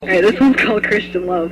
Alright, this one's called Christian Love.